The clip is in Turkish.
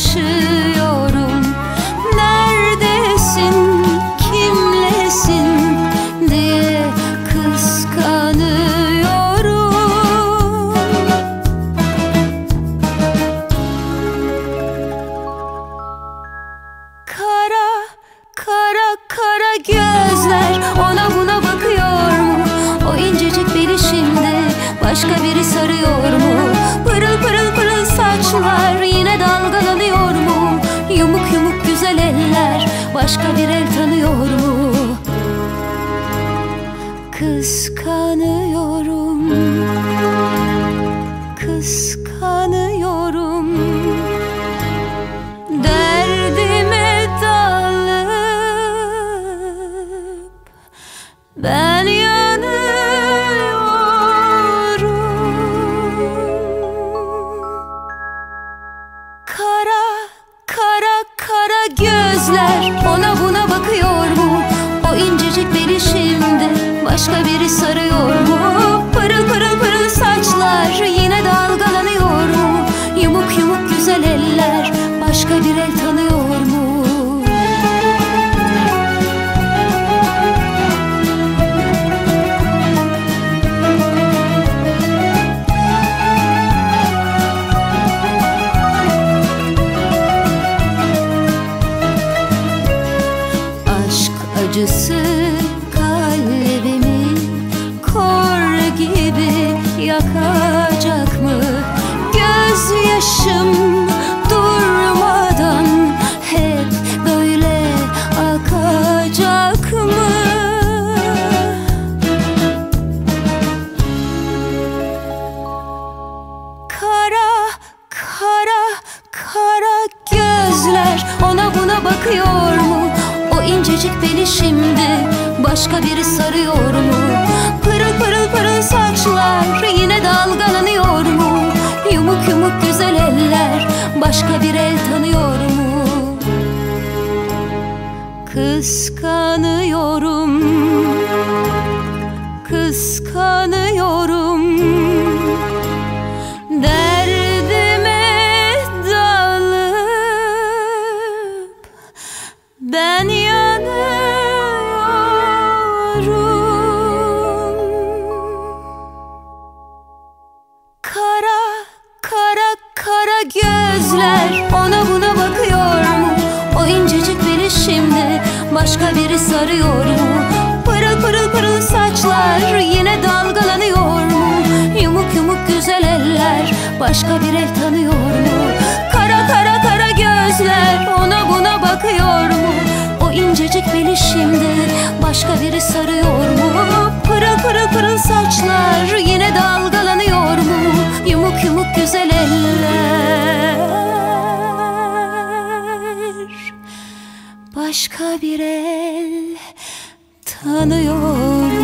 yaşıyorum Neredesin, kimlesin diye kıskanıyorum Kara, kara, kara gözler ona buna bakıyor mu? O incecik beli şimdi başka biri sarıyor mu? Başka bir el tanıyor mu? Kıskanıyorum Kıskanıyorum Derdime dalıp Ben gözler Ona buna bakıyor mu? O incecik beli şimdi Başka biri sarıyor mu? Acısı kalbimi kor gibi yakacak mı? Gözyaşım durmadan hep böyle akacak mı? Kara, kara, kara gözler ona buna bakıyor başka biri sarıyor mu? Pırıl pırıl pırıl saçlar yine dalgalanıyor mu? Yumuk yumuk güzel eller başka bir el tanıyor mu? Kıskanıyorum Kıskanıyorum Derdime dalıp Ben yanıyorum Kara, kara, kara gözler ona buna bakıyor mu? O incecik beli şimdi başka biri sarıyor mu? Pırıl pırıl pırıl saçlar yine dalgalanıyor mu? Yumuk yumuk güzel eller başka bir el tanıyor mu? Kara kara kara gözler ona buna bakıyor mu? O incecik beli şimdi başka biri sarıyor Başka bir el tanıyor